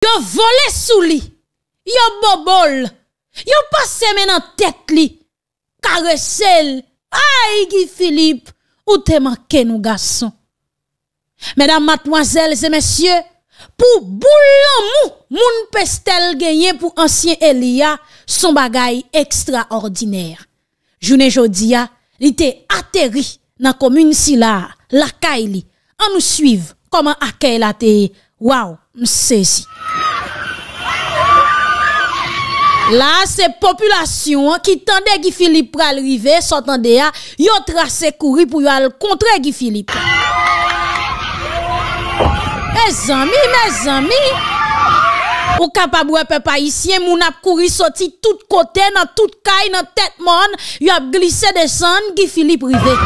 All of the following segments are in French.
yo vole sou li, yo bobol, yo pase men an tet li, karesel, ay gi Filip, ou te manke nou gason. Mesdames, mademoiselles et messieurs, pou boulan mou, moun pestel genyen pou ansyen Elia, son bagay ekstraordinèr. Jounen jodia, li te ateri nan komune si la, lakay li, an nou suiv koman akay la te, waw, msezi. La se populasyon ki tende Guy Philippe pral rive, sotande ya, yo trase kouri pou yo al kontre Guy Philippe. Me zami, me zami, ou kapab wè pe pa isye, moun ap kouri soti tout kote, nan tout kay, nan tet mon, yo ap glise desan Guy Philippe rive.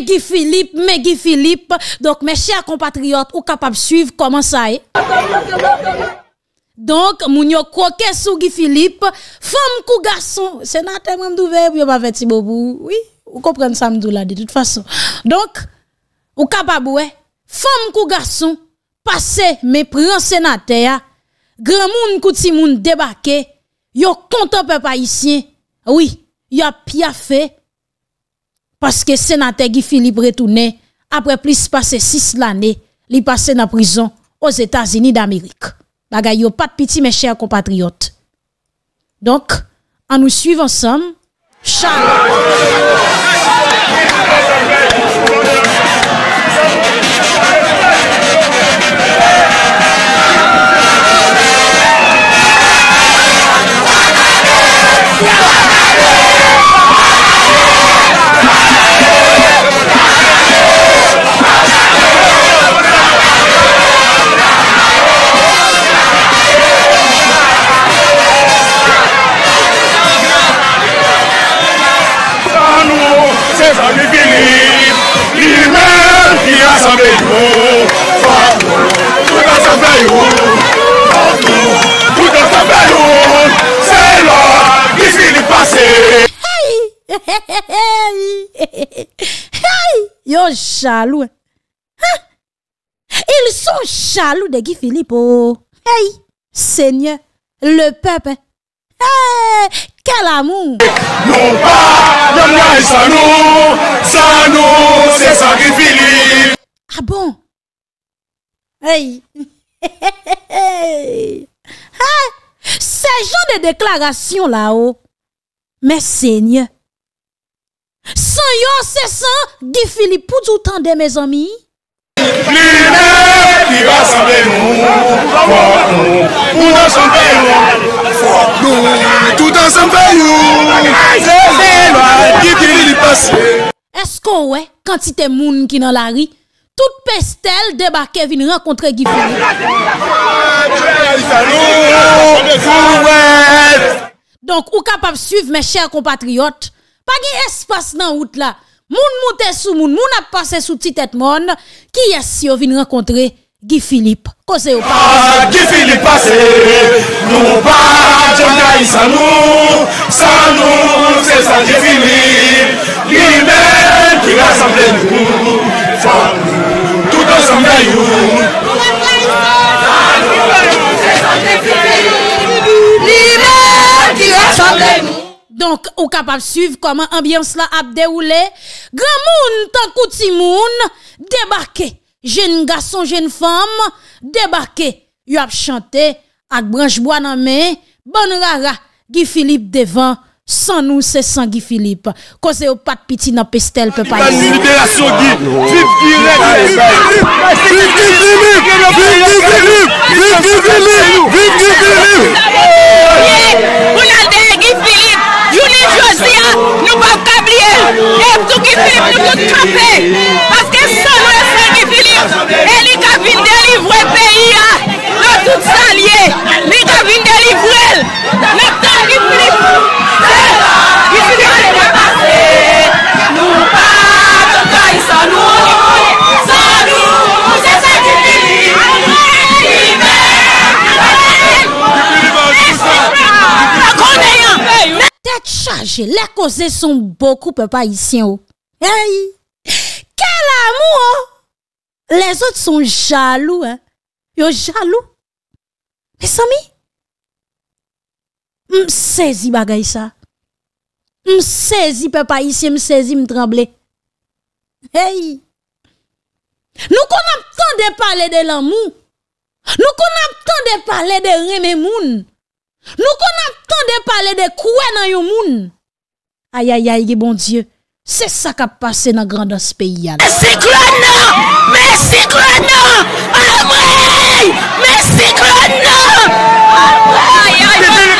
Guy Philippe, Guy Philippe. Donc, mes chers compatriotes, ou capable de suivre comment ça est? Donc, moun yo croqué sous Guy Philippe, femme kou garçon, sénateur même d'ouvert, yo pas fait bobo. Oui, vous comprenez ça m'dou là de toute façon. Donc, ou capable ouais, femme kou garçon, passé mais prend sénateur, grand moun kou ti moun débarqué, yo content peuple haïtien. Oui, y a pia fait parce que sénateur Guy Philippe retourné après plus passé six l'année, il passé dans prison aux États-Unis d'Amérique. Bagay yo pas de petit mes chers compatriotes. Donc, en nous suivre ensemble, Charles. Jean-Louis Philippe, lui-même qui a sa bégo, partout, tout dans sa bégo, partout, tout dans sa bégo, c'est l'homme qui finit passer. Hey, hey, hey, hey, yo jaloux. Hein? Ils sont jaloux de Guy Philippe. Oh. Hey, Seigneur, le peuple. Hey, Quel amour Non pas, yon la sa nou, sa nou, se sakrifili. Ah bon? Hey! hey! Se jan de deklarasyon la ou, oh. me seigne, san yo se san, Gifili pou doutan de me zami, Li ne ki va sanbe nou, fok nou, pou nan sanbe nou, fok nou, tout an sanbe nou, se se lwa ki ki li pase. Esko we, kantite moun ki nan la ri, tout pestel debake vin renkontre Gifili. Donk ou kapap suiv me chèr kompatriot, pa gen espas nan wout la, moun monte sous moun, moun a passé sous petite tête moun, qui est si on vient rencontrer Guy Philippe. Cause au Ah, Guy Philippe passé, nous pas Johnny sans nous, sans nous, c'est ça Guy Philippe. Lui-même qui rassemble nous, femme, tout ensemble nous. Ou capable de suivre comment ambiance là a déroulé. Grand moun, tant moun, débarqué. Jeune garçon, jeune femme, débarqué. Yo ap chanté, ak branche bois nan main, bon rara, Guy Philippe devant, sans nous c'est sans Guy Philippe. Cause ou pas de petit nan pestel peut pas y libération Guy, vive Guy, vive Guy Philippe, vive Guy Philippe, vive Guy Philippe, vive Guy Philippe. Jouni Josia, nou pa kabliye, ev tou ki Filip nou tout kampe, paske son wè son ki Filip, e li ka vin delivre peyi ya, nou tout salye, li ka vin delivre el, nou tan ki Filip. Engagé. Les causes sont beaucoup, peuple haïtien. oh. Hey! Quel amour! oh. Les autres sont jaloux, hein. Yo jaloux. Mes amis, m saisi bagay ça. M saisi peuple haïtien, m saisi m tremble. Hey! Nous qu'on a tant de parler de l'amour. Nous qu'on a tant de parler de reme Nou kon ap tan de pale de kouè nan yon moun. Ayayay, ge bon Diyo, se sa kap pase nan grandos peyi ya la. Mè siklon nan! Mè siklon nan! Amway! Mè siklon nan! Amway!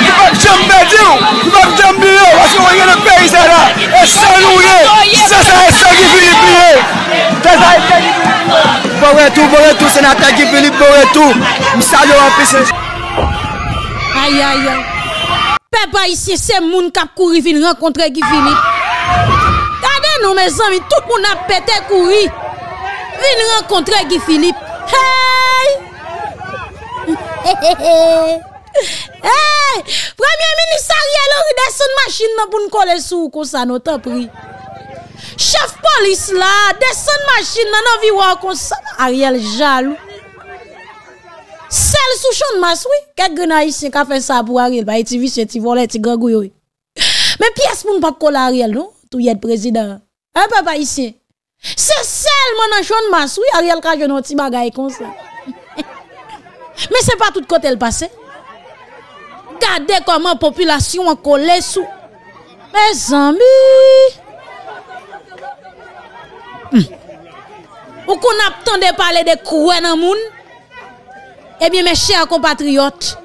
Ti bak jambè diyo! Ti bak jambè yo! Asi wè yon peyi sa la! E san ou ye! Se sa e san ki Filip ye! Se sa e san ki Filip! Bore tou, bore tou, senata ki Filip, bore tou! Msa yo an pise! Aïe, aïe, aïe. Peuple ici, c'est moun kap kouri vin rencontrer Guy Philippe. Regardez nous, mes amis, tout le monde a pété kouri. Vin rencontrer Guy Philippe. Hey! hey! Premier ministre Ariel Henry descend machine nan pou nous coller sous comme ça, nous t'en prie. Chef police là, descend machine nan environ comme ça. Ariel jaloux. Sel sous champ de masse, oui. Quelques grenades ici qui fait ça pour Ariel, bah, tu vis, tu voles, tu gangouille, oui. Mais pièce pour ne pas coller Ariel, non? Tout y est président. Hein, papa ici. C'est seulement dans champ de masse, oui, Ariel qui a un petit bagay comme ça. Mais c'est pas tout côté le passé. Regardez comment la population a collé sous. Mes amis. Hmm. Ou qu'on a de parler de quoi dans le monde? Eh bien, mes chers compatriotes,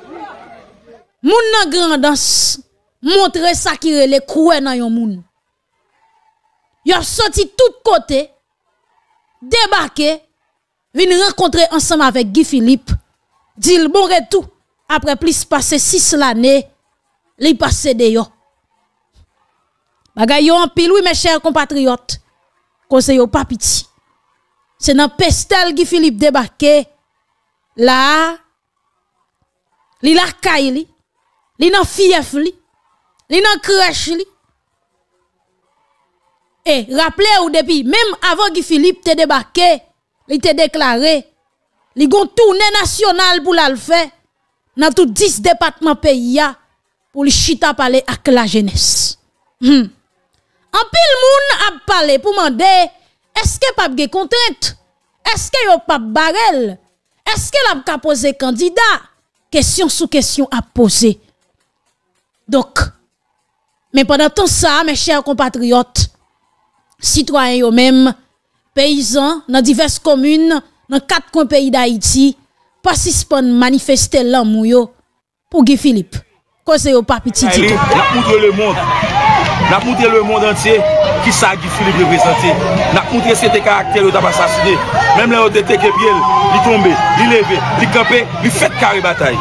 moun nan grandance, montre ça qui rele kouè nan yon moun. Yon sorti tout côté, débarqué, vin rencontrer ensemble avec Guy Philippe, dit bon retour, après plus passé six l'année, li passé de yo. Bagay yo en pile, oui, mes chers compatriotes, conseil yo pas piti. C'est dans Pestel Guy Philippe débarqué, là, li la kay li, li nan fief li, li nan crèche li. Et rappelez-vous depuis, même avant que Philippe te débarqué, il te déclaré, li gon tournée nationale pour la le faire, dans tout 10 départements pays pour li chita parler avec la jeunesse. Hmm. En pile moun a parlé pour demander, est-ce que pas de contrainte? Est-ce que yo pas Est-ce qu'elle a posé candidat? Question sous question à poser. Donc, mais pendant tout ça, mes chers compatriotes, citoyens eux-mêmes, paysans, dans diverses communes, dans quatre coins pays d'Haïti, participent à manifester l'amour pour Guy Philippe. Yo pas. Nap moutre le monde entye ki sa Guy Philippe represente. Nap moutre se te karakter yo tap asasine. Mem le yo dete ke biel, li tombe, li leve, li kampe, li fet kare batay.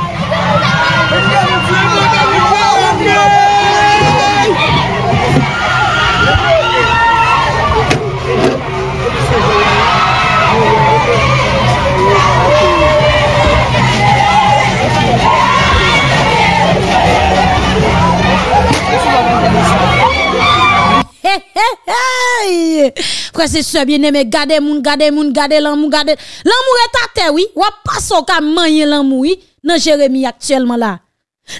Hey. Frère, c'est bien aimé, gardez moun, gardez moun, gardez l'amour, gardez. L'amour est à terre, oui. Ou pas son ka manye l'amour, oui. Dans Jérémie actuellement là.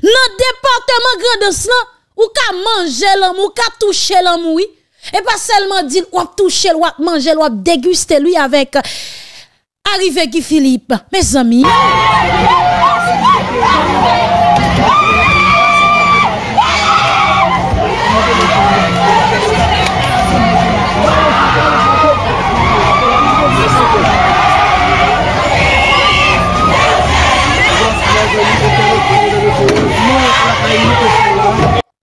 Dans département Grandance là, ou ka manger l'amour, ou ka toucher l'amour, oui. Et pas seulement dire, ou toucher, ou manger, ou déguster lui avec euh, arrivé Guy Philippe. Mes amis.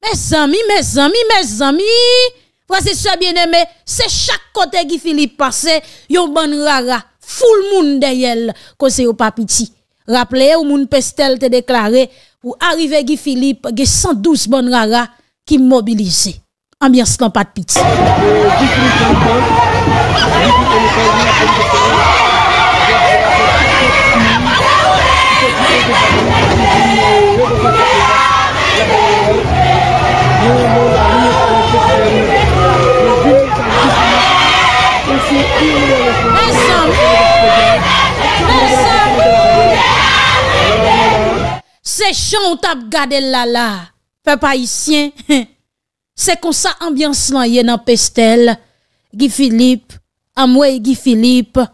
Mes amis, mes amis, mes amis. Frère, c'est ça bien aimé. C'est chaque côté qui Philippe passe, yon ban rara, full moun derrière, cause yo pas petit. Rappelez ou moun pestel te déclaré pour arriver Guy Philippe, ge 112 bon rara qui mobilisé. Ambiance nan pas de piti. Se chan ou tap gade lala, pe pa isyen, se kon sa ambyans lan ye nan pestel, Guy Philippe, amwe Guy Philippe,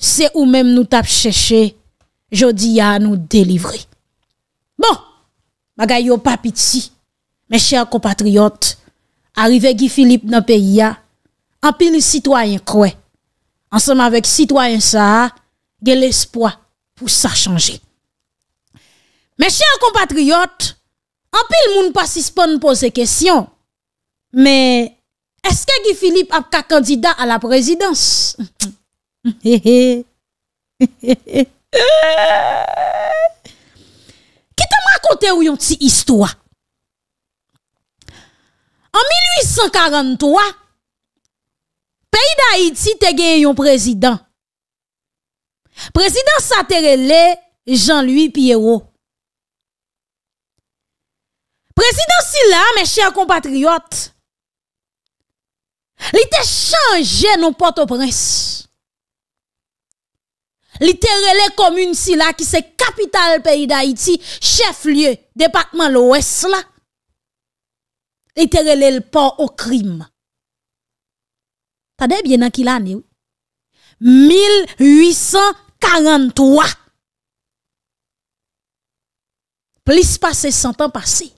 se ou mem nou tap chèche, jodi ya nou delivre. Bon, bagay yo papiti, men chèr kompatriot, arrive Guy Philippe nan peyi ya, anpil sitwayen kwe, Ensemble avec citoyen ça, il l'espoir pour ça changer. Mes chers compatriotes, en pile moun pas suspend poser question. Mais est-ce que Guy Philippe a un candidat à la présidence? Qui t'a raconté ou yon ti histoire? En 1843, Peyi da Haiti te gen yon prezident. Prezident sa terele Jean-Louis Pierrot. Prezident si la, me chè compatriote, li te chanje nou Port-au-Prince. Li te rele komune si la ki se kapital peyi da Haiti, chef liye, departman l'Ouest la. Li te rele l'port au crime. T'as bien dans quelle année? 1843. Plus passé 100 ans passé.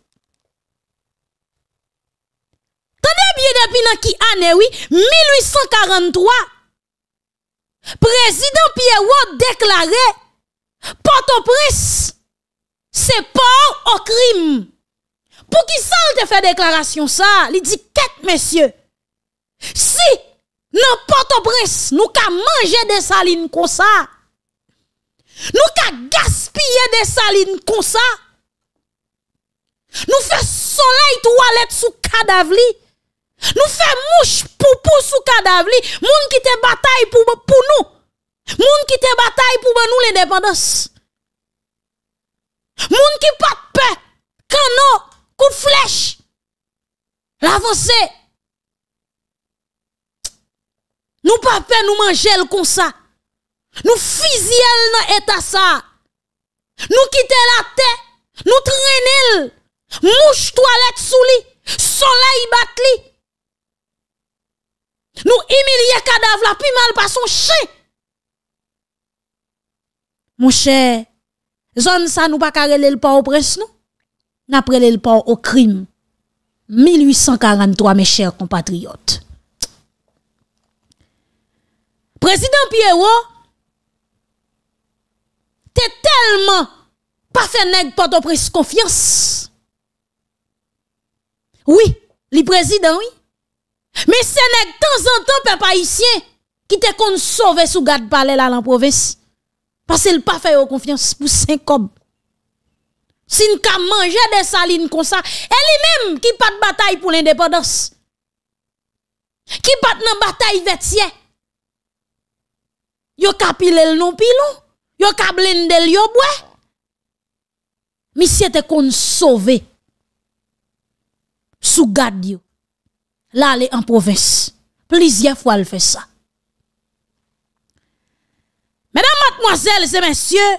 Tendez bien depuis dans qui année, oui? 1843. Président Pierrot déclaré Port-au-Prince, c'est port au crime. Pour qui ça te fait déclaration ça? Il dit, messieurs, si dans Port-au-Prince, nous ka manger des salines comme ça, nous ka gaspiller des salines comme ça, nous fait soleil toilette sous cadavre nous fait mouche pour sous cadavre moun qui te bataille pour pour nous moun qui te bataille pour nous l'indépendance. Moun qui pas peur canon coup flèche. L'avancée Nou pa pe nou manjel kon sa. Nou fizyel nan eta sa. Nou kite la te. Nou trenil. Mouche toalet sou li. Soleil bat li. Nou emilye kadav la pi mal pa son chè. Mou chè, zon sa nou pa karele l pa opres nou. Naprele l pa o krim. 1843 mes chers compatriotes. Président Pierrot t'es tellement pas fait nèg porte au prince confiance. Oui, le président oui. Mais c'est de temps en temps, peuple haïtien, qui te kon sauver sous garde palais là en province. Parce qu'il pas fait confiance pour 5 cob. Si nous manger des salines comme ça, elle même qui pas de bataille pour l'indépendance. Qui pas de bataille vêtier. Yo kapile le non pilon. Yo ka blendel yo bois. Monsieur te kon sauver sous garde yo là en province. Plusieurs fois, elle fait ça. Mesdames, mademoiselles et messieurs,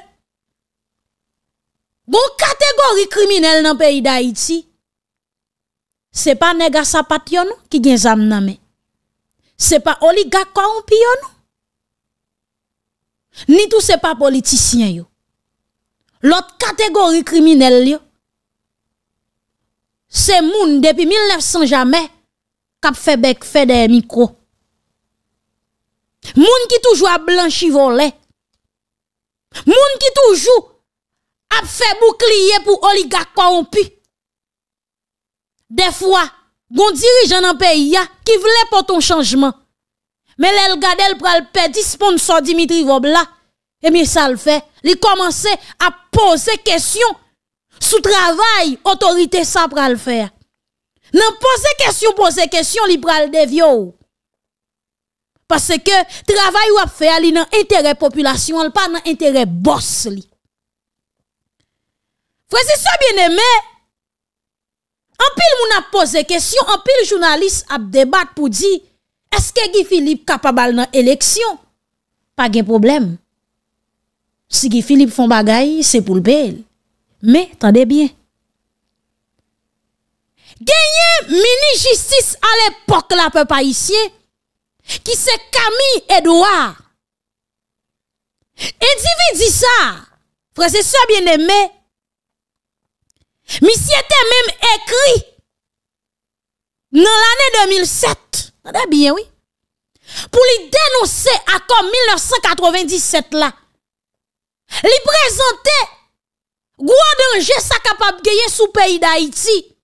bon catégorie criminelle dans le pays d'Haïti, c'est pas nègre sapation qui gen zam nan men. C'est pas oligarque corrompu non. Ni tout c'est pas politicien yo. L'autre catégorie criminelle yo, c'est moun depuis 1900 jamais kap fait bec fait des micros. Moun qui toujours a blanchi volé. Moun qui toujours a fait bouclier pour oligarque corrompu. Des fois, gon dirigeant dans pays qui voulait pour ton changement. Men lè l gade l pral pedi sponsor Dimitri Vob la. E mi sa l fe. Li komanse a pose kesyon sou travay otorite sa pral fe. Nan pose kesyon, pose kesyon li pral devyo ou. Pase ke travay wap fe a li nan entere populasyon, al pa nan entere bos li. Frezi sa bieneme, anpil moun ap pose kesyon, anpil jounalist ap debat pou di, Eske Guy Philippe kapabal nan eleksyon? Pa gen problem. Si Guy Philippe fon bagay, se pou l'bel. Me, tande bien. Genye mini-jistis al epok la pe pa isye, ki se Camille Edouard. Individi sa, prese sa bien eme, misye te mem ekri nan l'ane 2007. Bien, oui. Pour lui dénoncer à comme 1997 là. Lui présenter gros danger ça capable gagner sous pays d'Haïti.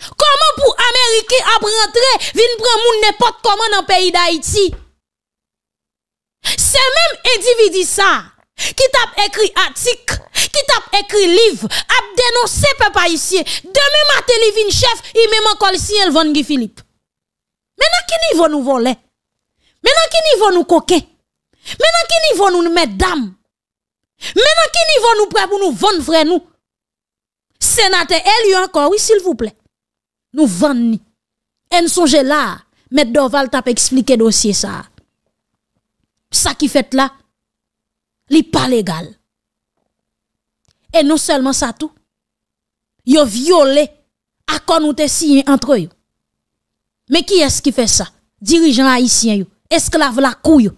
Comment pour Américain a rentrer, vin prendre n'importe comment dans pays d'Haïti? C'est même individu ça qui t'a écrit article, qui t'a écrit livre, a dénoncé peuple haïtien. Demain matin, il vient chef, il même encore si elle Guy Philippe. Maintenant, qui niveau nous voler? Maintenant, qui niveau nous coquer? Maintenant, qui niveau nous mettre dame? Maintenant, qui niveau nous prêt pour nous vendre frère nous? Sénateur, elle encore, oui, s'il vous plaît. Nous vendons. Et nous sommes là. M. Doval t'a expliqué dossier ça. Ça qui fait là, n'est pas légal. Et non seulement ça tout, yo violé accord nous te signé entre eux. Mais qui est-ce qui fait ça? Dirigeant haïtien esclave la couille.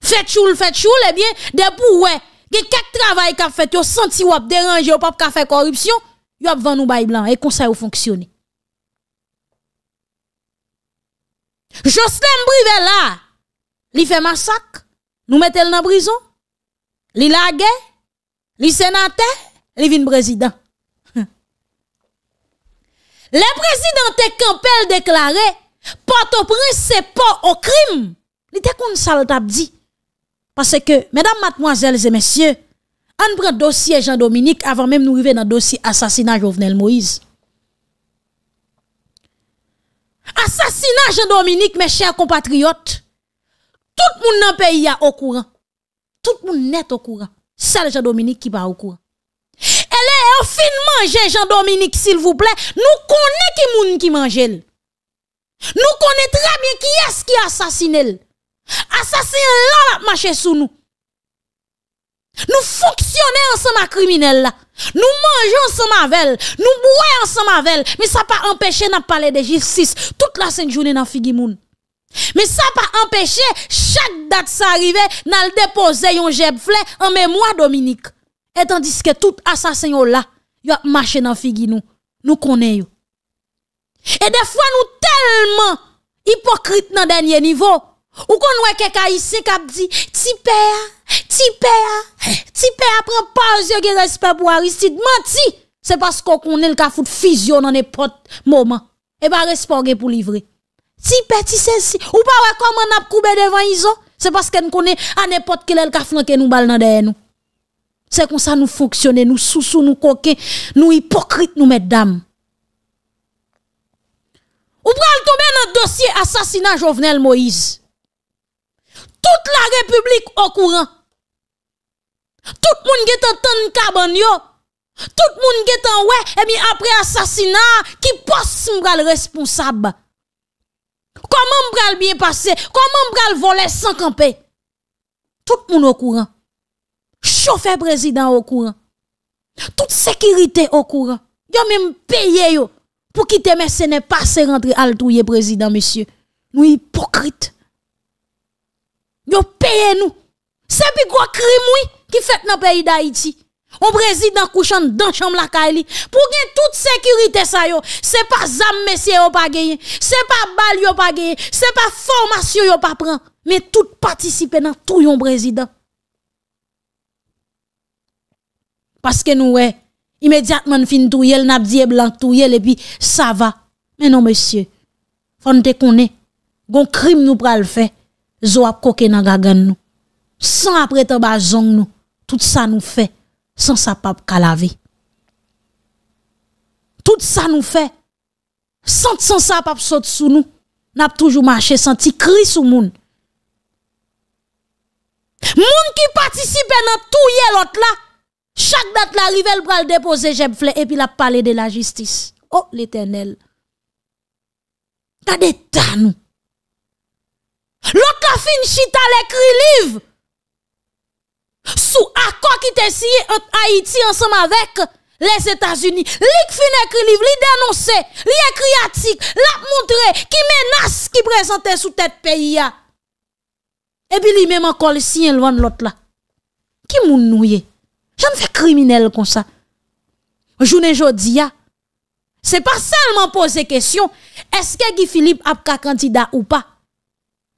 Fait choule, fait choule, eh bien, depuis ouais, quelques travail qu'a fait, yo senti ou déranger, ou pas faire corruption, yo ap vend nous bail blanc et conseil ou fonctionner. Jocelyn Brivel là, li fait massacre, nous mettons dans prison, li lague, li sénateur, li vin président. Le président te campel déclaré, Port-au-Prince c'est pas au crime. Li te kon sal tap dit. Parce que, mesdames, mademoiselles et messieurs, on prend dossier Jean-Dominique avant même nous arriver dans le dossier assassinat Jovenel Moïse. Assassinat Jean-Dominique, mes chers compatriotes. Tout le monde dans le pays est au courant. Tout le monde net au courant. Seul Jean-Dominique qui pas au courant. Elle fin manger Jean-Dominique, s'il vous plaît. Nous connaissons qui moun. Nous connaissons très bien qui est-ce qui a assassiné. Assassin là, la sous nous. Nous fonctionnons ensemble à criminel là. Nous mangeons ensemble avec Nous boivons ensemble avec Mais ça pas empêché de parler de justice toute la sainte journée dans Figimoun. Mais ça pas empêché chaque date ça arrive n'a déposer un jeb en mémoire Dominique. Et tandis que tout assassin yo là, yo marché dans figi nous. Nous connaissons. Et des fois nous tellement hypocrite dans dernier niveau. Ou kon wè kek haïtien k'ap di ti père, ti père, ti père prend pas yeux gen respect pour Aristide. Menti, c'est parce qu'on connaît le ka fout fusion dans n'importe moment. Et pas respect pour livrer. Ti père ti ceci, ou pas wè comment n'a coupé devant Iso, c'est parce qu'on connaît à n'importe quel ka flanquer nous balle dans derrière nous. C'est comme ça nous fonctionnons, nous sous nous coquins, nous hypocrites, nous mesdames. Ou pral tomber dans le dossier assassinat Jovenel Moïse toute la République au courant. Tout le monde qui est cabane yo. Tout le monde qui est ouais, et bien après assassinat, qui poste le responsable. Comment m'bral bien passer? Comment m'bral voler sans camper? Tout le monde au courant. Chauffeur président au courant. Toute sécurité au courant. Yo même payé yo pour quitter n'est pas rentrer al touyer président monsieur. Nous hypocrites. Yo paye nous. C'est plus gros crime qui fait dans le pays d'Haïti. On président couchant dans chambre la Kaili pour gagner toute sécurité ça yo, c'est pas zam messieurs yo pas gagné, c'est pas bal yo pas gagné, c'est pas formation yo pas prend, mais tout participer dans tout yon président. Parce que nous immédiatement fin touyel n'a dit blanc touyel et puis ça va. Mais non monsieur, faut connaître. Gon crime nous pral faire zo ap koke nan gagan nous. Sans après bazong nous. Tout ça nous fait sans sa pape kalavé. Tout ça nous fait sans sans sa pape saute sous nous. N'a toujours marché senti cri sous moun. Moun qui participe dans tout l'autre là, Chaque date la rivel pral déposer j'aime et puis la parler de la justice. Oh l'Éternel. T'as des nous. L'autre la fin chita l'écrit livre sous accord qui t'est signé entre Haïti ensemble avec les États-Unis. Lik fin écrit livre, li dénoncé, li écrit article, la montré qui menace qui présentait sous tête pays Et puis lui même encore signé loin l'autre là. Qui moun nouye? J'en fais criminel comme ça. Journée jodi c'est pas seulement poser question, est-ce que Guy Philippe a un candidat ou pas?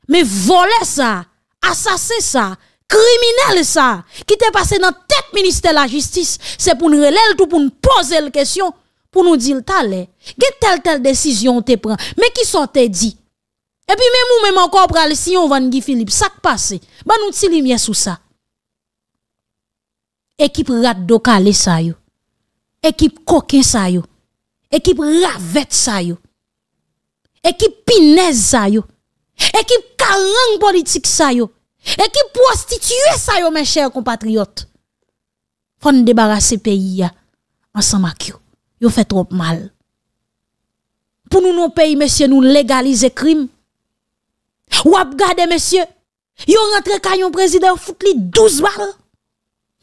Mais voler ça, assassin ça, criminel ça, qui t'est passé dans tête ministère de la justice, c'est pour nous relayer tout pour nous poser la question, pour nous dire talé, que telle telle décision te prend, mais qui sont dit? Et puis même ou même encore pral si on Guy Philippe, ça passe, bah nous ti lumière sous ça. Équipe rad calé ça yo. Équipe coquin ça yo. Équipe ravette ça yo. Équipe pinaise ça yo. Équipe karang politique ça yo. Équipe prostituée ça yo mes chers compatriotes. Faut nous débarrasser pays ya ensemble avec yo. Yo fait trop mal. Pour nous nos pays monsieur nous légaliser crime. Ou ap gade monsieur, yo rentre kayon président fout li 12 balles.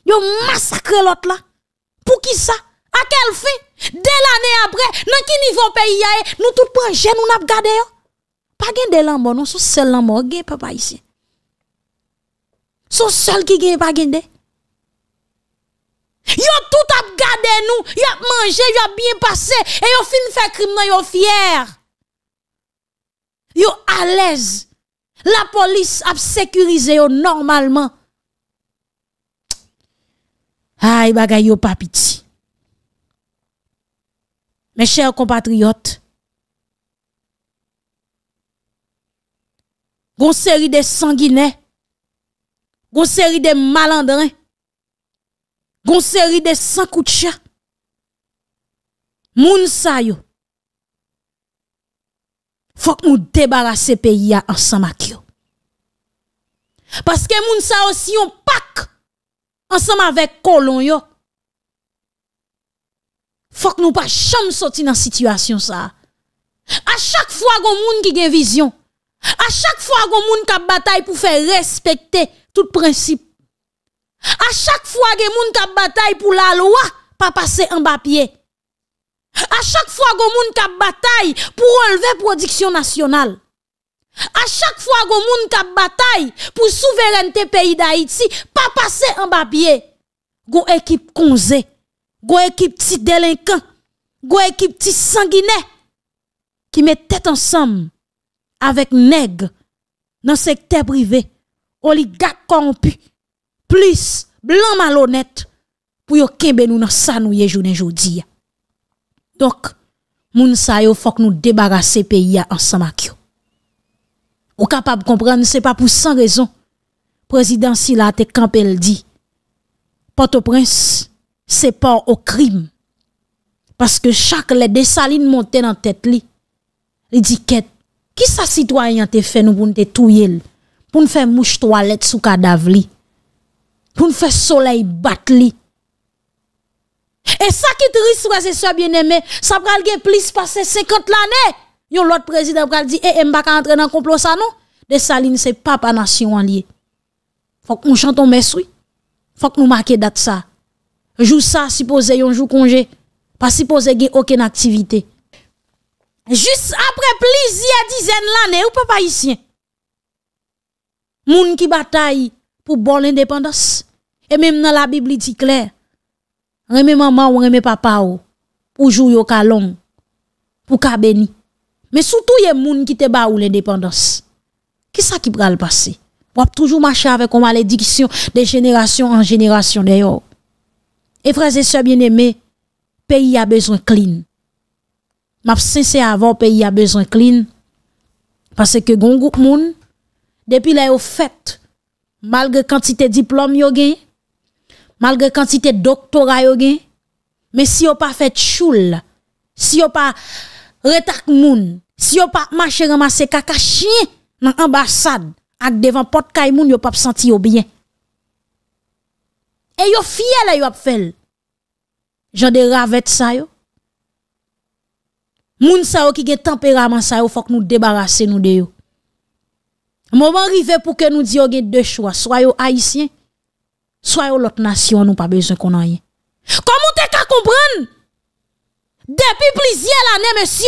Yo massacre l'autre là. Pour qui ça? À quel fin? Dès l'année après, dans qui niveau pays y nous tout prend jeune nous n'a gardé. Pas gen de lambo, non, son seul lambo, gen papa ici. Son seul qui gen pas gen de. Yo tout ap gardé nous, yo ap mangé, yo ap bien passé, et yo fin fait crime nan yo fier. Yo à l'aise. La police a sécurisé normalement. Aïe, bagay yo pas. Mes chers compatriotes, gon série de sanguinets, gon série de malandrins, gon série de sans coup. Faut que nous débarrasser pays ensemble avec. Parce que moun sa aussi on pack ensemble avec colon yo. Faut que nous pas jamais sortir dans situation ça. À chaque fois gon moun qui gen vision, à chaque fois gon moun qui bataille pour faire respecter tout principe. À chaque fois gon moun qui bataille pour la loi, pas passer en bas pied. À chaque fois gon moun qui bataille pour relever production nationale. À chaque fois que moun kap bataille pour souveraineté pays d'Haïti, pas passer en pied. Gon équipe konze, gon équipe petit délinquant, gon équipe petit sanguinet qui met ensemble avec nègre dans le secteur privé, oligarque corrompu, plus blanc malhonnête pour yo kembe nous dans sa nou ye journée jodi. Donc, moun sa yo que nous débarrasser pays ensemble avec. Ou capable de comprendre, c'est pas pour sans raison. Président Sila te campé dit. Port-au-Prince, c'est pas au crime. Parce que chaque les dessaline monte dans tête li. Il dit qui sa citoyen te fait nous pour touyer pour nous faire mouche toilette sous cadavre. Pour nous faire soleil battre. Et ça qui triste, c'est ça bien aimé, ça pral plus passer 50 l'année. Yon l'autre président pral dit, eh, m'ba ka entrer dans complot ça non? De Saline, c'est papa nation en lié. Faut qu'on chante on oui. Faut que nous marquions date ça. Jour ça, supposé yon jour congé. Pas supposé gen aucune activité. Juste après plusieurs dizaines l'année, ou papa ici. Moun qui bataille pour bon l'indépendance. Et même dans la Bible, dit clair. Reme maman ou reme papa ou. Pour jouer au calon. Pour ka béni. Mais surtout, il y a moun qui te ba ou l'indépendance. Qui ça qui le passer? Ou toujours marcher avec une malédiction de génération en génération d'ailleurs. Et frères et sœurs bien-aimés, pays a besoin clean. M'a sincère avant pays a besoin clean parce que gon groupe moun depuis là au fait malgré quantité diplôme yo gen malgré quantité doctorat yo gen mais si yo pas fait choule si yo pas retak moun si yo pas marché ramasser caca chien dans ambassade ak devant porte kay moun yo pas senti yo bien et yo fiel yo ap fait Jean de ravet ça yo Moun sa yo qui gen tempérament ça yo faut que nous débarrasser nous de yo. Moment arrivé pour que nous disions gen deux choix, soit yo haïtien, soit yo l'autre nation nous pas besoin qu'on rien. Comment t'es qu'à comprendre? Depuis plusieurs années, monsieur,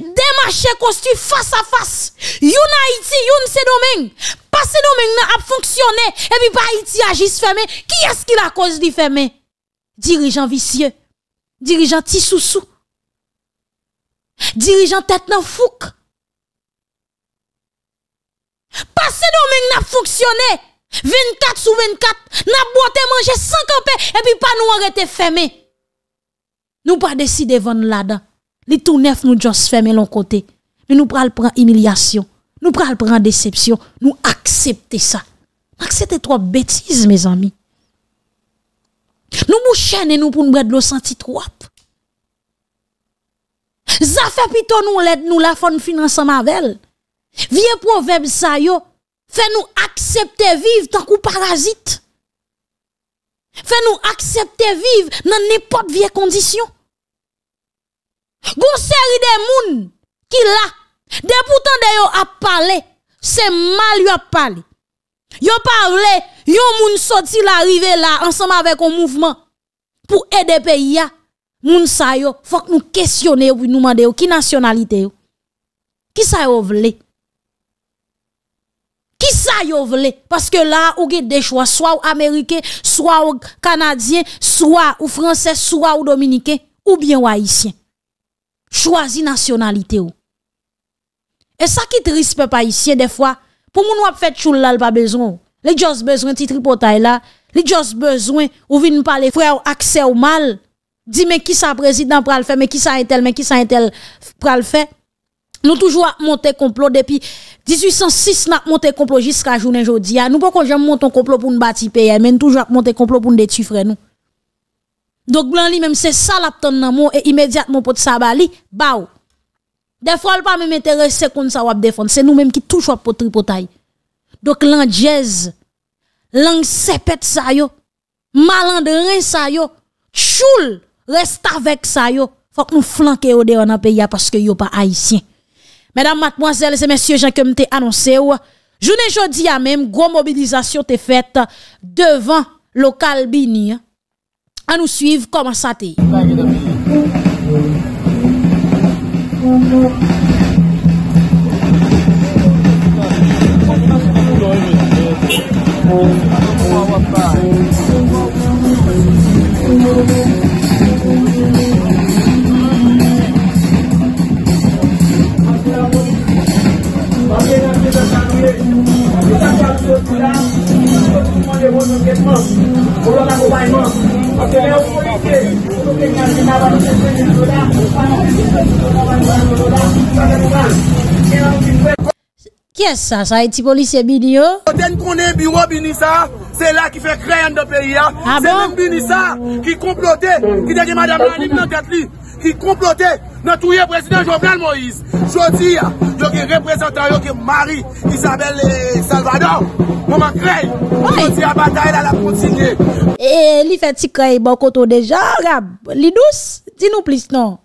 Démarcher construit face à face. Youn Haïti, youn c'est domaine. Passé domaine a fonctionné et puis pas Haïti agisse fermé. Qui est-ce qui la cause du fermé? Dirigeant vicieux. Dirigeant tissousou. Dirigeant tête nan fouk. Passé domaine n'a fonctionné. 24 sur 24, n'a boité manger sans camper et puis pas nous arrêter fermé. Nous pas décider vendre là-dedans. Les tout neuf nous juste fermer l'on côté. Mais nous pral prendre humiliation. Nous pral prendre déception. Nous accepter ça. Accepter trop bêtises, mes amis. Nous mouchons nous pour nous de l'eau senti trop. Ça fait plutôt nous l'aide nous la fond finance mavel. Vieux proverbe ça yo, fait nous accepter vivre tant qu'on parasite. Fait nous accepter vivre dans n'importe vieille condition. Gon série de moun qui là, de pourtant de yo a parlé, c'est mal yo a parlé. Yo parlé, yo moun sorti l'arrivé là ensemble avec un mouvement pour aider pays. Moun sa yo, faut nous questionner ou nous demander qui nationalité yo. Qui sa yo vle? Qui sa yo vle? Parce que là, ou gen des choix, soit ou américain, soit ou canadien, soit ou français, soit ou dominicain, ou bien ou choisi nationalité ou. Et ça qui triste peuple haïtien des fois, pour moun wap fait choul là pas besoin. Les juste besoin petit tripotaille là, les juste besoin ou vinn parler frère accès au mal. Dis mais qui ça président pral faire? Mais qui ça intel? Mais qui ça intel pral faire? Nous toujours monter complot depuis 1806 n'a monté complot jusqu'à journée aujourd'hui. Nous pas jamais monter complot pour nous bâtir pays mais nous toujours monter complot pour nous détruire nous. Donc blanc même c'est ça la nan et immédiatement pour ça bali baou. Des fois, pas même intéressé comme ça wap défendre, c'est nous même qui toujours pour tripotaille. Donc l'an jazz, l'an sepet ça yo, malandrin ça yo, choul reste avec ça yo. Faut que nous flanquer au dehors dans pays parce que yo pas haïtien. Mesdames, mademoiselles et messieurs, j'ai comme annoncé ou, journée jodi a même gros mobilisation t'est faite devant local Bini. à nous suivre comment ça t'est. moun de moun moun ketman, moun lòk akopayman. Ase mè yon polite, moun lòk ekman se nan wan moun se moun lòda, pan moun se moun lòda, pan moun lòda, pan moun lòda, mè yon ki fè. Kè sa, sa eti polise bini yo? Ten konen biro bini sa, se la ki fe kreyan de peyi ya. Ah, se men bini sa, ki komplote, ki dege madame la lib nan tet li. ki komplote nan touye prezident Jovenel Moïse. Jodi ya, yo ki reprezentan yo ki Marie Isabel Salvador, mouman krey, jodi ya batay la la kontinye. E li fè ti krey bon koto deja, rab, li dous, di nou plis non.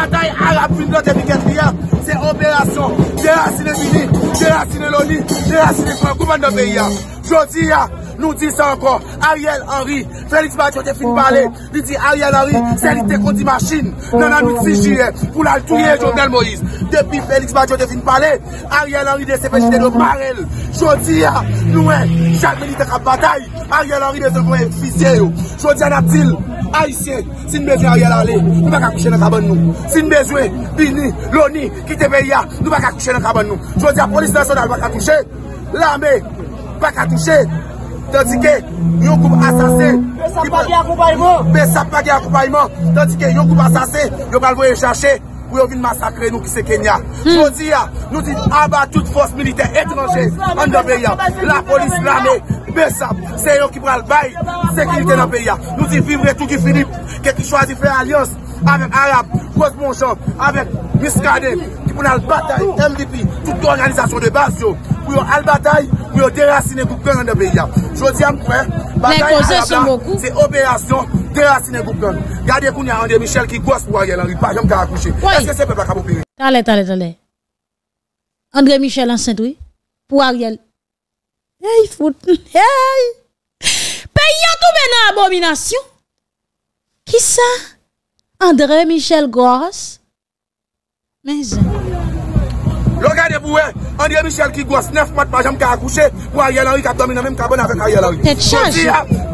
batay Arab fin do te biket riyan, se operasyon, derasine Bini, derasine Loni, derasine Frankouman do beyan. Jodi ya, nou di sa ankon, Ariel Henry, Félix Badiou te fin pale, li di Ariel Henry, se li te konti machin, nan anout non, si jire, pou lal touye Jovenel Moïse. Depi Félix Badiou te fin pale, Ariel Henry de se fechite do parel. Jodi ya, nou e, chak milite kap batay, Ariel Henry de se konye fisye yo. Jodi ya natil, Haitien, si nou bezwen a yal ale, nou baka kouche nan kaban nou. Si nou bezwen, bini, loni, kite beya, nou baka kouche nan kaban nou. Jodi a polis nasyonal baka touche, lame, baka touche, tandike, yon koup asase, pe sa pagi akopayman, pe sa pagi akopayman, tandike, yon koup asase, yon kalvoye chache, pou yo vin masakre nou ki se Kenya. Jodi ya, nou di aba tout fos milite etranje an da beya. La polis lame, besap, se yo ki pral bay, sekilite nan beya. Nou di vivre tou ki Filip, ke ki chwazi fe alians, avec Arab, Gros Monchon, avec Biscadé, qui pour la bataille, MDP, toute organisation de base, pour la bataille, pour déraciner le groupe dans le pays. Je dis à moi, bataille, c'est opération déraciner le groupe. Gardez qu'on y a André Michel qui gosse pour Ariel Henry, pas jamais accouché. Est-ce que c'est pas de faire Allez, allez, allez. André Michel enceinte, oui, pour Ariel. Hey, foot, hey! Pays à tout maintenant, abomination! Qui ça? André Michel Goss. Men zan. Lo gade pou we, André Michel ki Goss, nef mat pa jam ka akouche, pou a ye lan wik ap domine menm kabon avèk a ye lan wik. Tet chanj.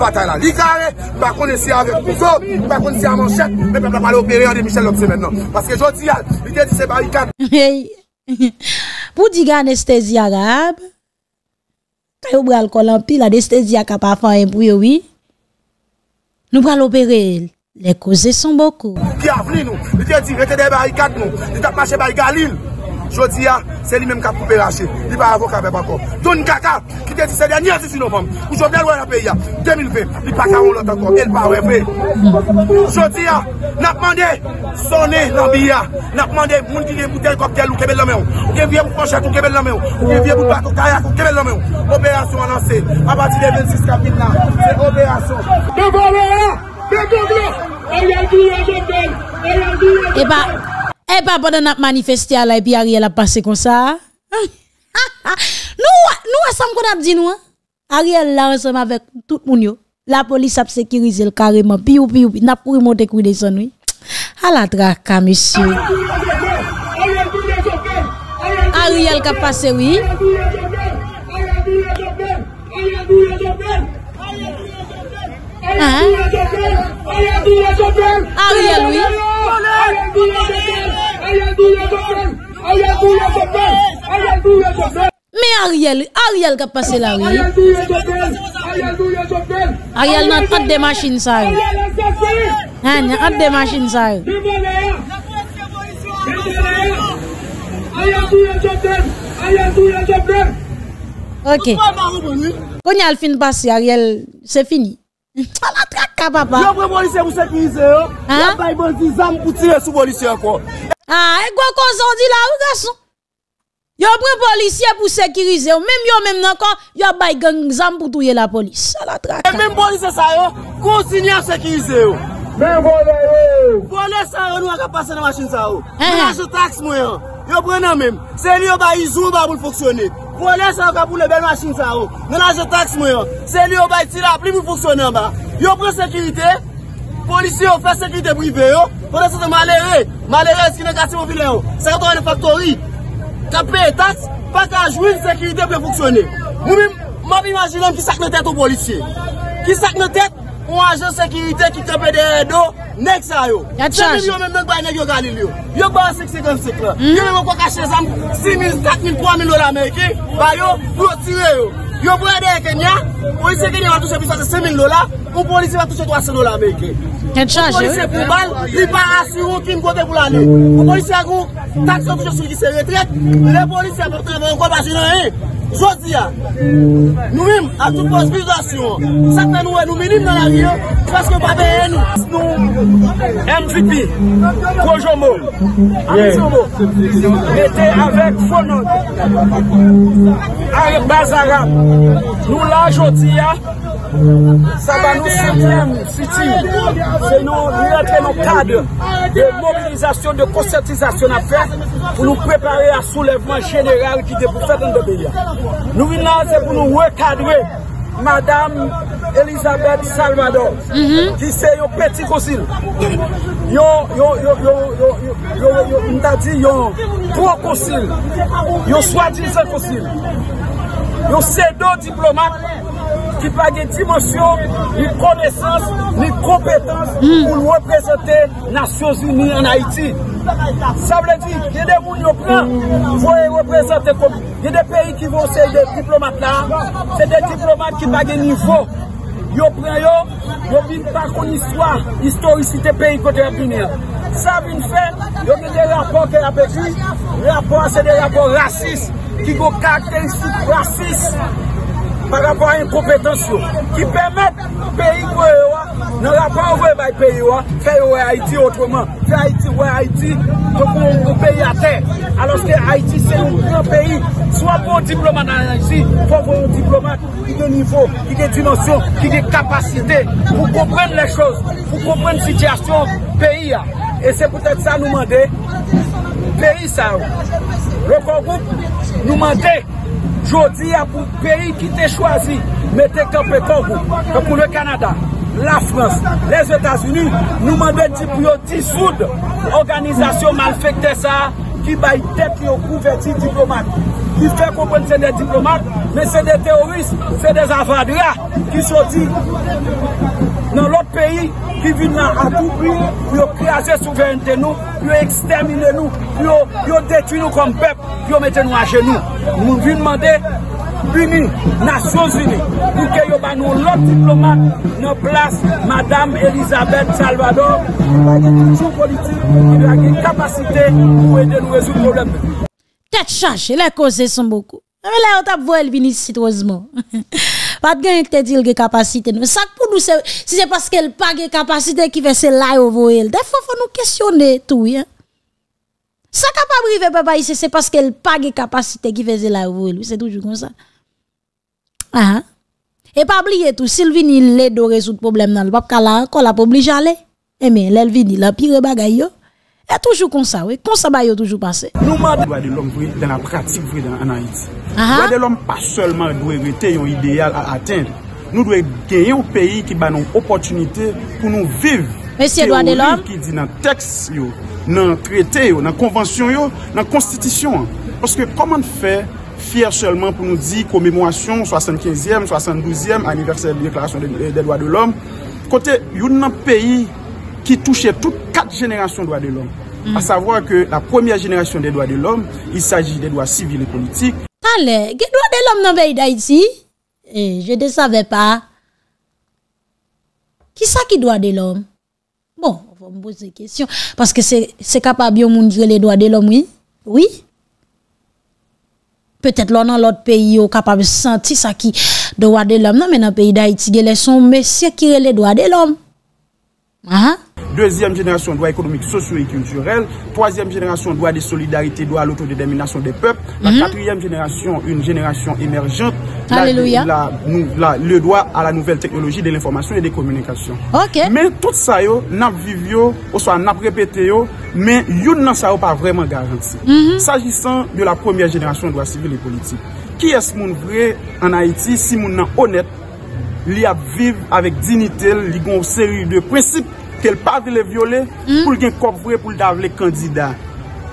Bata la li kare, bakon esi avèk pouzo, bakon esi amanchèk, men pe pa pale opere André Michel lopse men nan. Paske jodi al, li te di se barikan. Hey, pou di ga anestezi agab, kayo bral kolan pil anestezi akap afan yon pou yowi, nou pral opere el. Les causes sont beaucoup. Qui a pris nous? Il a dit, arrêtez des barricades nous. Il a marché barricade l'île. Je dis, ah, c'est lui-même qui a coupé lâché. Il n'est pas avocat avec encore. Don Kaka, qui a dit, c'est dernier 18 novembre. Où je viens de pays, ah, 2020. Il n'a pas qu'à l'autre encore. Il a pas vrai. Je dis, ah, n'a demandé, sonner dans le N'a demandé, moun qui vient bouteille cocktail ou kebel la main. Ou qui vient pour pochette ou kebel la main. Ou qui vient pour bateau ou kebel la main. Opération. À partir des 26 c'est opération. E pa, e pa padan ap manifesti ala epi Ariel ap pase kon sa. Nou asam kon ap di nou an. Ariel eh eh la ansem avèk tout moun yo. La polis ap sekirize l kareman. Pi ou pi ou pi. Nap pou remonte kou de son nou. A la traka, mesye. Ariel kap pase, oui. Ariel kap pase, oui. Ariel, oui. Me Ariel, Ariel kap pase la, oui. Ariel nan at de machin sa yo. An, at de machin sa yo. Ok. Konye al fin pase, Ariel, se fini. A la traka papa. Yo bre bolisye mou sekirize yo. Yo bay bandi zam pou tire sou bolisye kon A, e gwo kon zondi la ou gason? Yo bre bolisye pou sekirize yo Mem yo mem nan kon Yo bay gang zam pou touye la polis. A la traka E mem bolisye sa yo Kontinye sekirize yo. Men vole yo. Vole sa yo nou a ka pase nan masin sa yo. Men a se taks mwen yo. Yo pre nan mem. Se li yo bay izou ba pou l'foksyone Vole sa yo ka pou le bel machin sa yo. Mwen aje taks mwen yo. Se li yo bay ti la pli pou foksyonan ba. Yo pre sekirite, polisi yo fe sekirite bribe yo. Vole sa te malere, malere eski skine kati mobile yo. Se kato ane faktori, ka pe taks, pa ka jwil sekirite pou foksyonan. Mwen mwen imaginem ki sak ne tet ou polisi. Ki sak ne tet, ou ajan sekirite ki tepe de do, nek sa yo. Se mil yo menm dek bay nek yo galil yo. Yo ba 5,55 la. Yo menm wak kache zam 6,000, 4,000, 3,000 dola Amerike, bay yo, yo tire yo. Yo pou ede e Kenya, polise Kenya va touche pisa se 5,000 dola, ou polise va touche 3,000 dola Amerike. Ou polise pou bal, li pa asiro kim kote pou lane. Ou polise akou, tak se touche sou ki se retret, le polise apotre mwen kon basi nan e. Jodi ya, nou mim a tout konspilasyon, sakte nou e nou minim nan la riyo, paske pa beye nou. Nou, MVP, Kojomo, Amisomo, ete avek Fonon, Arif Bazara, nou la jodi ya, Sa ba nou soutyen fitil, se nou rentre nou kade de mobilizasyon, de konsertizasyon a fè pou nou prepare a soulevman jeneral ki de pou fèt an de beya. Nou vin lan se pou nou rekadwe Madame Elizabeth Salvador mm -hmm. ki se yo peti kosil. Yo, yo, yo, yo, yo, yo, yo, yo, mta di yo pro kosil, yo swadil se kosil. Yo sedo diplomat ki pa gen dimensyon, ni konesans, ni kompetans pou nou represente Nasyon Zuni an Haiti. Sa vle di, gen de moun yo pran, voye represente kom. Gen de peyi ki vou se de diplomat la, se de diplomat ki pa gen nivou. Yo pran yo, yo vin pa kon histwa, historisite peyi kote apine. Sa vin fe, yo gen de rapor ke apekri, rapor se de rapor rasis, ki go karakteristik rasis. par rapport a yon kompetansyon ki pemet peyi wè wè nan rapport wè bay peyi wè fè wè Haiti otreman fè Haiti wè Haiti pou peyi a tè aloske Haiti se yon gran peyi swa bon diplomat nan Haiti pou bon diplomat ki de nivou ki de dimensyon, ki de kapasite pou kompren le chos pou kompren sityasyon peyi a e se pou tèt sa nou mande peyi sa wè le kongoup nou mande Jodi a pou peyi ki te chwazi, mette kampe Kongo, kapou le Kanada, la Frans, les Etats-Unis, nou mande di pou yo disoud, organizasyon malfekte sa, ki bay det yo kouverti diplomat. Ki fè kompon se de diplomat, men se de teorist, se de zavadra, ki soti... nan lot peyi ki vin nan atou priye, pou yo kreaze souverente nou, pou yo ekstermine nou, pou yo, yo detui nou kom pep, pou yo mette nou a genou. Moun vin mande, bini, nasyon zini, pou ke yo ban nou lot diplomat, nou plas Madame Elisabeth Salvador, pou yo gen toujou politik, pou yo gen kapasite, pou ede nou rezout problem. Tet chache, la koze son boku. Mwen la yo tap vo el vini sitrozman. Pat gen yon te dil ge kapasite nou. Sak pou nou se, si se paske el pa ge kapasite ki ve se la yo vo el. Defo fwa nou kestyone tou, ya. Sak a pa brive pe pa yise, se paske el pa ge kapasite ki ve se la yo vo el. Se toujou kon sa. Ah, et pas oublier tout, s'il vini le do résoudre problème dans le pap kala, encore la pas obligé aller. Eh mais l'el vini la pire bagaille. Et toujours comme ça, oui, comme ça yo toujours passé. Nous demandons de l'homme dans la pratique dans, en Haïti. Dwa de lom pa solman dwe rete yon ideal a aten. Nou dwe genye ou peyi ki ba nou opotunite pou nou viv. Mesye dwa de lom? Ki di nan teks yo, nan trete yo, nan konvansyon yo, nan konstitisyon. Paske koman fe fyer solman pou nou di komemwasyon 75e, 72e, aniversel de deklarasyon de, de dwa de lom. Kote yon nan peyi ki touche tout 4 jenerasyon dwa de lom. Mm. A savoir que la première génération des droits de l'homme, il s'agit des droits civils et politiques. Allez, que droit de l'homme dans le pays d'Haïti? Eh, je ne savais pas. Qui ça qui doit de l'homme? Bon, on va me poser question. Parce que c'est capable de dire les droits de l'homme, oui? Oui? Peut-être là dans l'autre pays, on capable de sentir ça qui droit de l'homme. Non, mais dans le pays d'Haïti, il y a messieurs qui ont les droits de l'homme. Ah? Dezyem jenerasyon doa ekonomik, sosyo e kulturel. Troasyem jenerasyon doa de solidarite, doa l'autodeterminasyon de pep. La katryem jenerasyon, un jenerasyon emerjante. Aleluya. Le doa a la nouvel teknoloji de l'informasyon e de komunikasyon. Ok. Men tout sa yo, nap viv yo, ou so an nap repete yo, men yon nan sa yo pa vreman garanti. Mm -hmm. Sajisan de la premier jenerasyon doa sivil e politik. Ki es moun vre an Haiti si moun nan honet li ap viv avèk dinitel, li gon seri de prinsip ke l pa vile viole, mm. pou l gen kop vwe pou l davle kandida.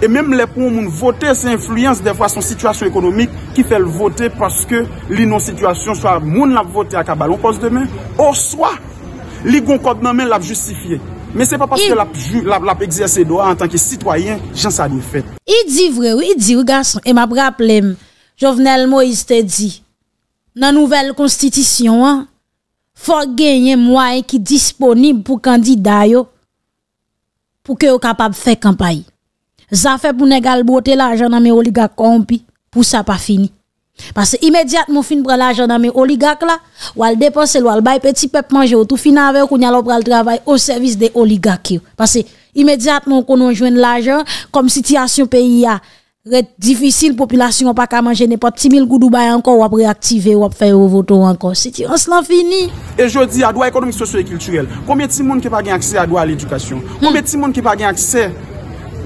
E menm le pou moun vote, se influence defwa son situasyon ekonomik ki fel vote paske li non situasyon swa moun lap vote akabalon pos demen, ou swa li gon kop nan men lap justifiye. Men se pa paske lap, lap, lap exerse do an tanke sitwayen, jan sa nou fet. I di vre ou, i di ou gason, e map rap lem, Jovenel Moïse te di, nan nouvel konstitisyon an, faut gagner moyen qui disponible pour candidat yo pour que yo capable faire campagne. Ça fait pour négal boter l'argent dans mes oligarques corrompus pour ça pas fini. Parce que immédiatement fin prend l'argent dans mes oligarques là, ou al dépenser ou al bay petit peuple manger ou tout fin avec ou n'allons pral travail au service des oligarques parce que immédiatement qu'on joine l'argent comme situation pays a difficile population pas qu'à manger n'importe 6000 goudou bay encore ou après réactiver ou faire vote encore. Situation là fini. Et je dis à droit économique, socio et culturel. Combien de monde qui pas gain accès à droit à l'éducation? Combien de monde qui pas gain accès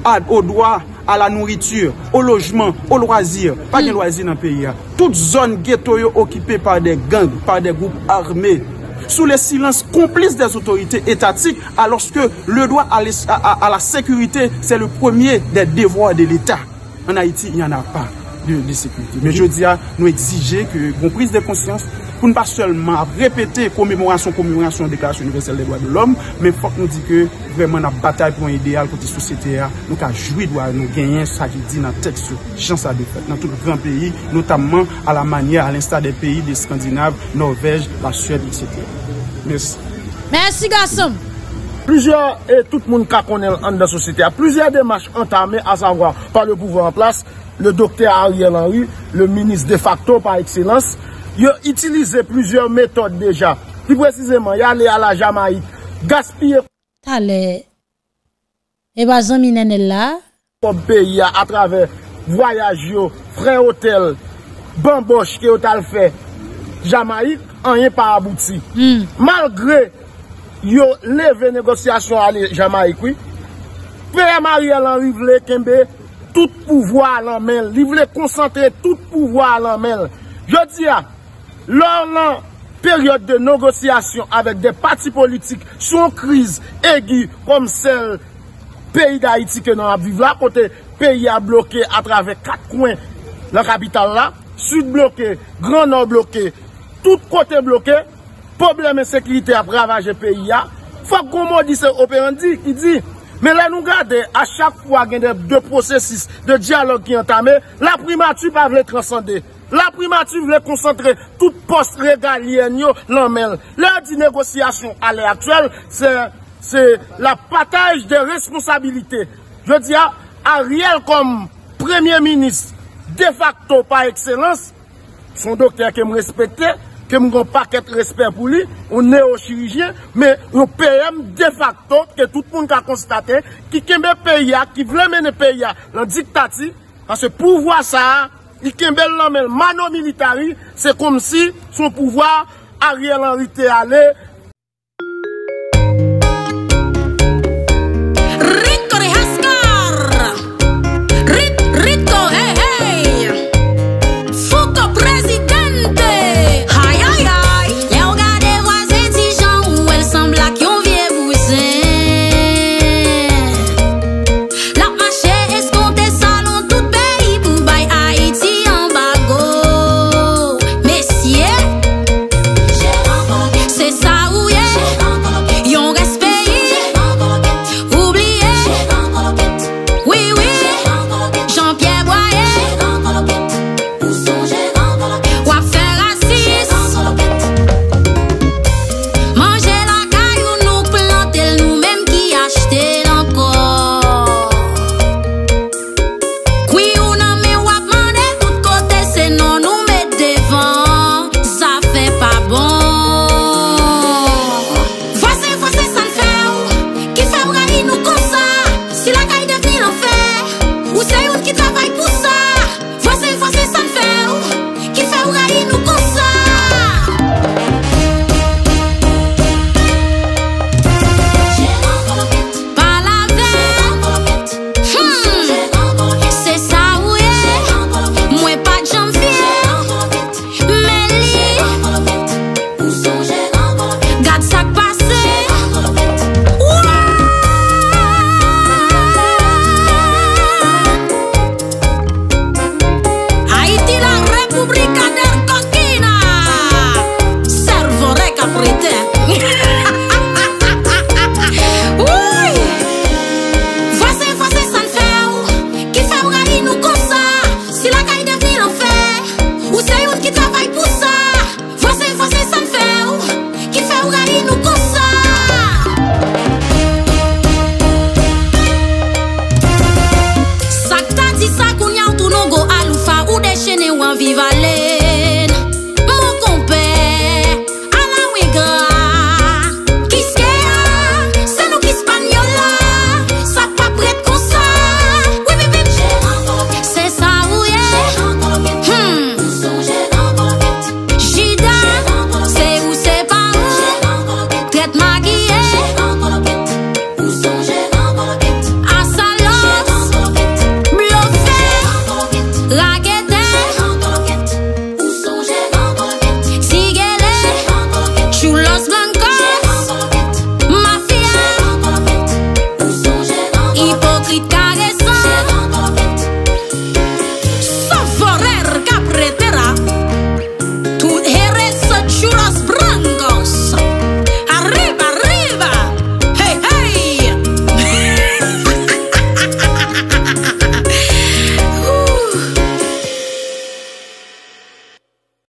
à, au droit à la nourriture, au logement, au loisir? Pas de loisir dans le pays. hein. Toute zone ghetto yo occupée par des gangs, par des groupes armés. Sous le silence complice des autorités étatiques, alors que le droit à- à la sécurité, c'est le premier des devoirs de l'État. en Haïti, y an a pa de, de sekurite. Men je di a, nou exige ke goun prise de konsyans pou nou pa selman ap repete komemorasyon, komemorasyon deklarasyon universelle de doa de l'om, men fok nou di ke vremen ap batay pou an ideal kote sosyete a, nou ka jwi doa nou genyen sa ki di nan tek sou chansa de fet nan tout gran peyi, notamman a la manye a l'insta de peyi de Skandinav, Norvej, la Suède, etc. Mersi. Mersi, Gassom. Plusieurs, et tout le monde connaît dans la société, plusieurs démarches entamées, à savoir par le pouvoir en place, le docteur Ariel Henry, le ministre de facto par excellence, ils ont utilisé plusieurs méthodes déjà. Plus précisément, ils allaient à la Jamaïque, gaspiller. Allez, et eh bien, Zominenel là. Comme pays à travers voyage, frais hôtel, bamboche que ont fait, Jamaïque, rien pas abouti. Mm. Malgré yo leve negosyasyon ale Jamaik oui. Père Mariel Henry vle kembe tout pouvoi lan men. li vle konsantre tout pouvoi lan men. Je di ya, lor lan peryode de negosyasyon avek de pati politik son kriz egi kom sel peyi da Haiti ke nan ap vive la kote peyi a bloke atrave kat kwen la kapital la, sud bloke, gran nord bloke, tout kote bloke probleme sekurite ap ravaje peyi ya, fok gomo di se operandi ki di, me la nou gade, a chak fwa gen de, de prosesis, de diyalog ki entame, la primatu pa vle transande, la primatu vle konsantre, tout post regalien yo lanmen. La di negosyasyon ale aktuel, se, se la pataj de responsabilite. Je di a, a riel kom premier ministre, de facto pa ekselans, son dokter ke m respekte, ke mwen kon paket respect pou li, ou neo-chirurgien, men ou PM de facto, ke tout moun ka konstate, ki kembe PIA, ki vle mene PIA, lan diktati, anse pouvoi sa, i kembe lan men mano militari, se kom si son pouvoi, a Henry te ale,